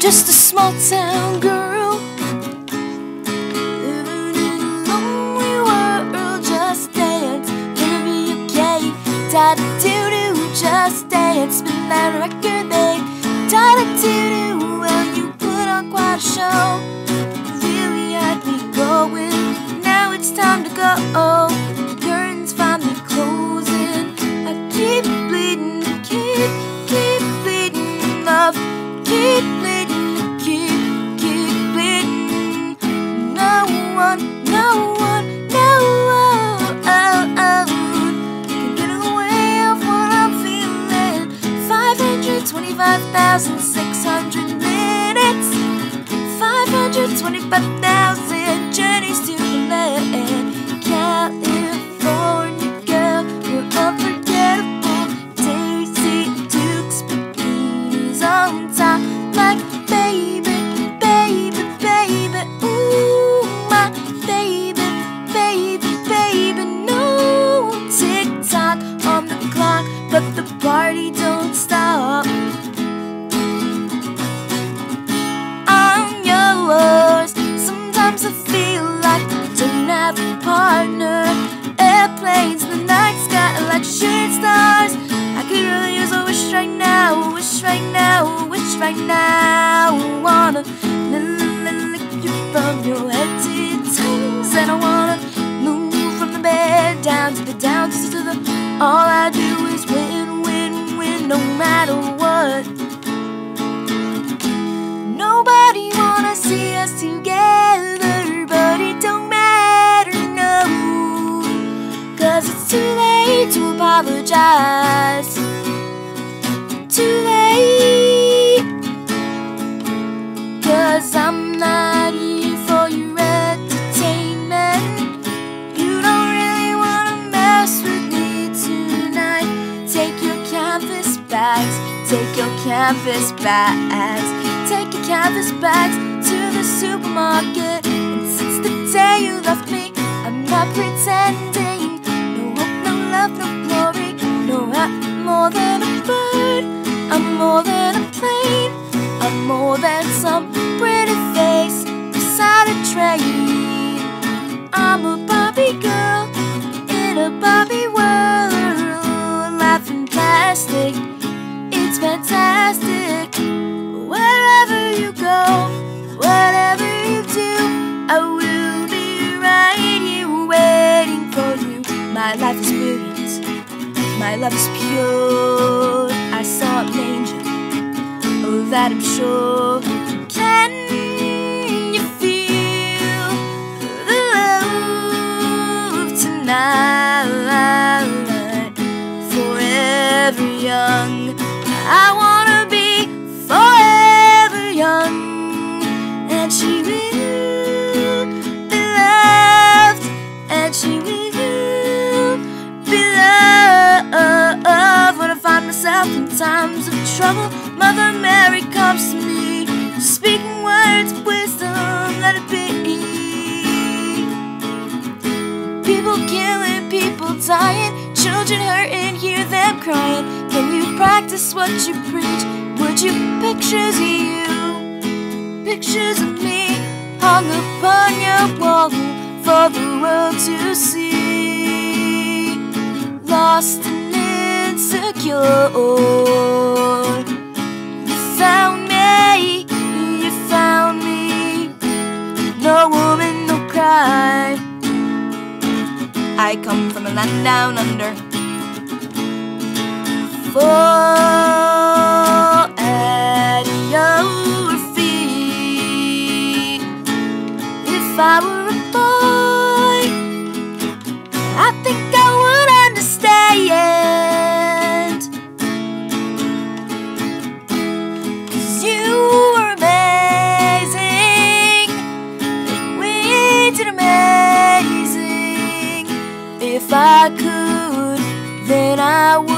just a small town girl living in a lonely world. Just dance, gonna be okay. Da da doo doo, just dance, spin that record, babe. Da da doo doo, well you put on quite a show. Really had me going. Now it's time to go. The curtains finally closing. I keep bleeding, keep, keep bleeding up, keep bleeding, 5,600 minutes. 525,000 journeys to the land. California girl, you're unforgettable. Daisy Duke's bikinis on Sometimes I feel like I don't have a partner. Airplanes in the night sky like shooting stars. I could really use a wish right now, a wish right now, a wish right now. I wanna lick you from your head to your toes, and I wanna move from the bed down to the down to the. All I do is win, win, win, no matter what. Apologize. Too late. Cause I'm not here for your entertainment. You don't really wanna mess with me tonight. Take your canvas bags, take your canvas bags, take your canvas bags to the supermarket. More than a plane. I'm more than some pretty face beside a train. I'm a Barbie girl in a Barbie world, laughing plastic. It's fantastic. Wherever you go, whatever you do, I will be right here waiting for you. My life is brilliant, my love is pure. I saw oh, that I'm sure. Can you feel the love tonight? Forever young, I wanna times of trouble, Mother Mary comes to me, speaking words of wisdom, let it be. People killing, people dying, children hurting, hear them crying. Can you practice what you preach? Would you pictures of you, pictures of me, hung upon your wall for the world to see? Lost and insecure. You found me, you found me. No woman, no cry. I come from a land down under. Fall at your feet. If I were a boy, I think If I could, then I would.